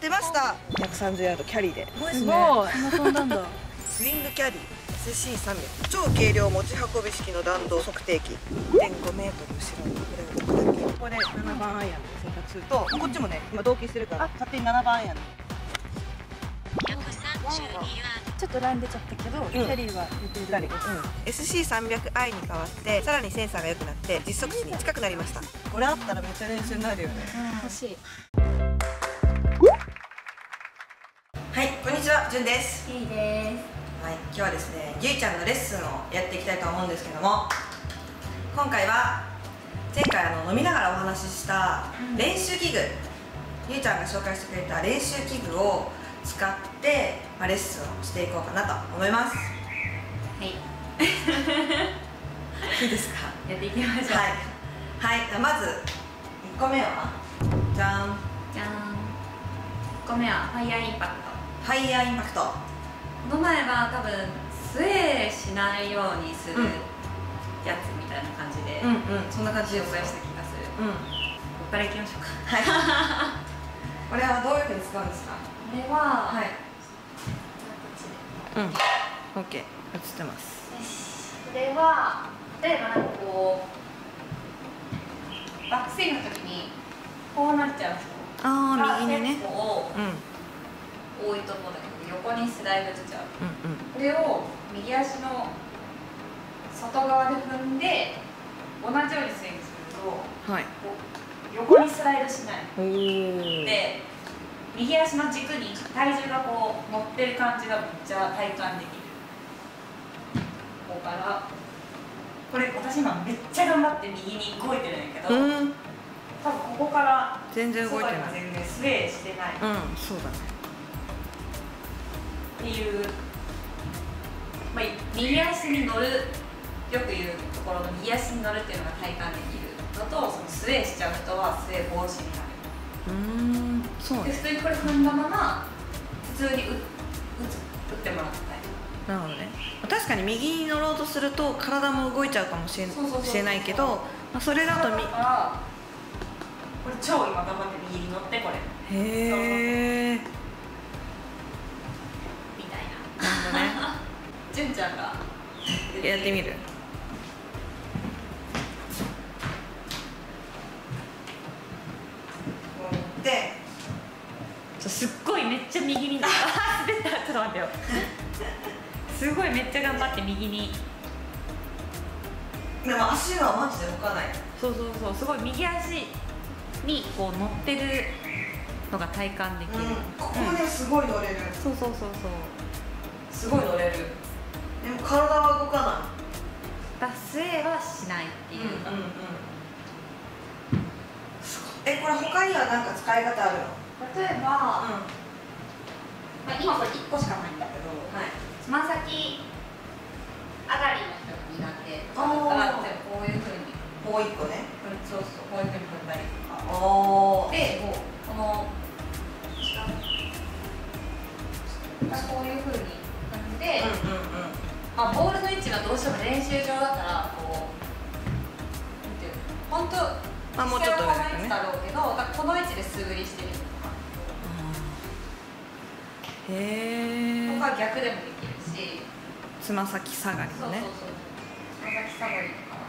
出ました。130ヤードキャリーで。すごい。そんな飛んだんだスイングキャリー。SC300 超軽量持ち運び式の弾道測定器。1.5メートル後ろにこれを置くだけ。ここで7番アイアンで選択するとこっちもね今同期してるから勝手に7番アイアン。ちょっとライン出ちゃったけど、キャリーは言ってる。左、うん、SC300i に変わってさらにセンサーが良くなって実測値に近くなりました。これあったらめっちゃ練習になるよね。欲しいこんにちはじゅんです。いいです。はい今日はですねゆいちゃんのレッスンをやっていきたいと思うんですけども今回は前回あの飲みながらお話しした練習器具、ゆいちゃんが紹介してくれた練習器具を使って、まあ、レッスンをしていこうかなと思います。はい。いいですか？やっていきましょう。はい。はいじゃあまず1個目はじゃん。じゃん。1個目はファイヤーインパクトファイヤーインパクトこの前は多分スウェーしないようにするうん。やつみたいな感じでうんうん。そんな感じです紹介した気がする。うん。ここからいきましょうか。はい。これはどういうふうに使うんですか？これは、はい。こっちで。うん。OK 映ってます。よし。これは例えばなんかこうバックスイングの時にこうなっちゃう人。あがあ右にね。結構うんうん多いと思うんだけど横にスライド出ちゃううん。これを右足の外側で踏んで同じようにスイングするとはい。横にスライドしないで右足の軸に体重がこう乗ってる感じがめっちゃ体感できる。ここからこれ私今めっちゃ頑張って右に動いてるんだけど、うん。多分ここから全然動いてない。全然スウェーしてない。っうんそうだねていう、まあ、右足に乗るよく言うところの右足に乗るっていうのが体感できるのとそのスウェーしちゃう人はスウェー防止になる。うーんそうね。で普通にこれ踏ん。だまま普通に打打つ打ってもらったりなるほどね。確かに右に乗ろうとすると体も動いちゃうかもしれないけど、まあ、それだとみだからこれ超今頑張って右に乗ってこれ。へえなるみたいほどねな純ちゃんが。やってみる。ですっごいめっちゃ右に滑った。ちょっと待ってよ。すごいめっちゃ頑張って右に。でも足はマジで動かない。そうそうそう。すごい右足にこう乗ってるのが体感できる、ここねすごい乗れる。そうそうそうそう。すごい乗れるでも体は動か脱水はしないってないいう、えこれ他には何か使い方あるの？例えば、まあ、今これ1個しかないんだけどはい。つま先上がりの人が苦手。とかだったらあー。例えばこういうふうに。もう一個ね。そうそう。こういうふうに踏んだりとか。おでこの下こういうふうにまあ、ボールの位置はどうしても練習場だからこう本当まあもうちょっとだろうけどだからこの位置で素振りしてみるとか。へえとか逆でもできるし。つま先下がりのね。つま先下がりとか。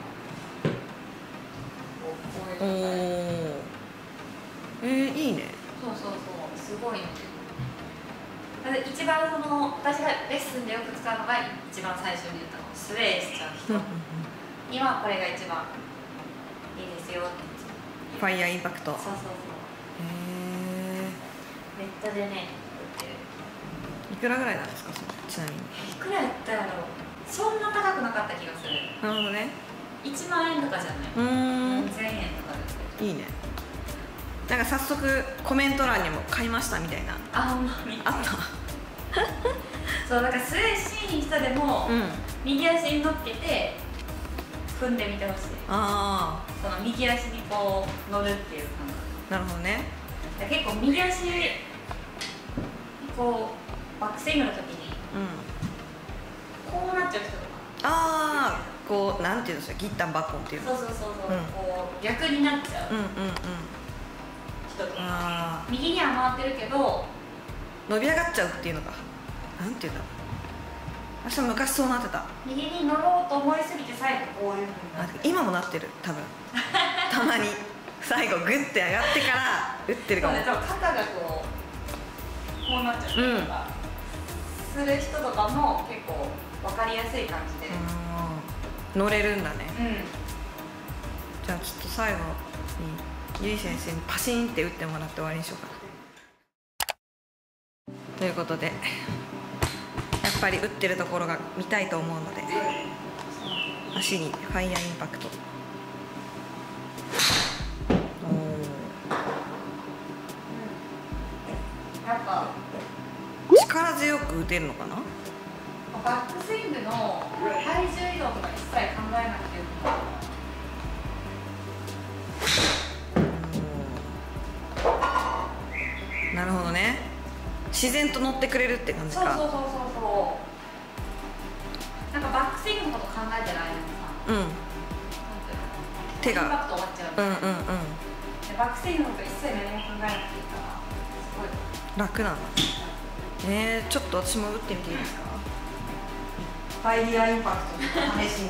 こういう状態おえー、いいね。そうそうそう。すごいのだって一番その私がレッスンでよく使うのが一番最初に言ったのスウェーしちゃう人。にはこれが一番いいですよファイヤーインパクト。へそうそうそう。えネットでねいくらぐらいなんですか？それちなみに。いくらやったやろそんな高くなかった気がする。なるほどね。1万円とかじゃない。うーん。1000円とかで売ってるいいね。なんか早速コメント欄にも買いましたみたいな。あほんまに。あったそうだからスウェーシーに人でも、うん。右足に乗っけて踏んでみてほしい。あその右足にこう乗るっていう感あなるほどね。覚結構右足にこうバックスイングの時にうん。こうなっちゃう人とか。ああこうなんていうんですかギッタンバッコンっていうの。そうそうそうそう、うん。こう逆になっちゃううんうんうん。人とか。あ右には回ってるけど伸び上がっちゃうっていうのか。なんていうんだろう。私も昔そうなってた。右に乗ろうと思いすぎて最後こういうふうになあって今もなってる。多分。たまに。最後グッて上がってから打ってるかも。ね、肩がこうこうなっちゃったりとか、する人とかも結構分かりやすい感じで、うん乗れるんだね。うん。じゃあちょっと最後にゆい先生にパシーンって打ってもらって終わりにしようかなということでやっぱり打ってるところが見たいと思うので足にファイヤーインパクト。力強く打てるのかな？バックスイングの体重移動とか一切考えなくて自然と乗ってくれるって感じか。そうそうそうそうそう。なんかバックスイングのこと考えてる間にさうん。手が。インパクト終わっちゃう、うんうんうん。でバックスイングのこと一切何も考えなくていいからすごい。楽なんだえー、ちょっと私も打ってみていいですか？ファイヤーインパクト試しに。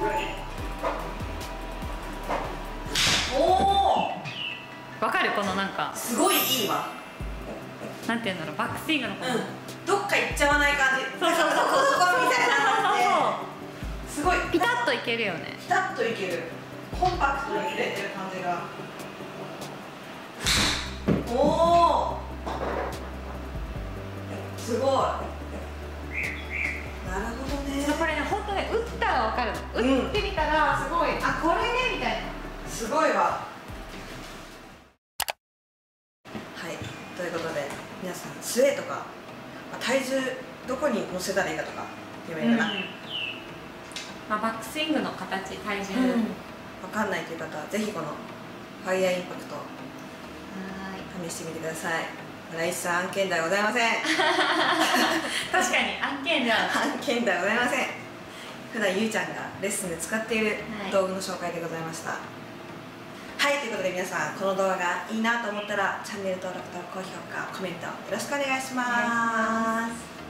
お わかる？このなんか。すごいいいわ。なんていうんだろう？バックスイングのこの、うん。どっか行っちゃわない感じ。そうそうそうそこそこみたいな。のってすごい。ピタッといけるよね。ピタッといける。コンパクトに触れてる感じが。おおすごい。なるほどね。これね本当ね打ったらわかるうん打ってみたらすごい、あこれねみたいな。すごいわということで皆さん杖とかまあ体重どこに乗せたらいいかとか言えばいいかな、まあ、バックスイングの形体重、うん。はわかんないという方はぜひこのファイヤーインパクト試してみてください。村石さん案件ではございません。確かに案件じゃん案件ではございません。普段ゆうちゃんがレッスンで使っているはい。道具の紹介でございました。はい、ということで皆さんこの動画がいいなと思ったらチャンネル登録と高評価コメントよろしくお願いします。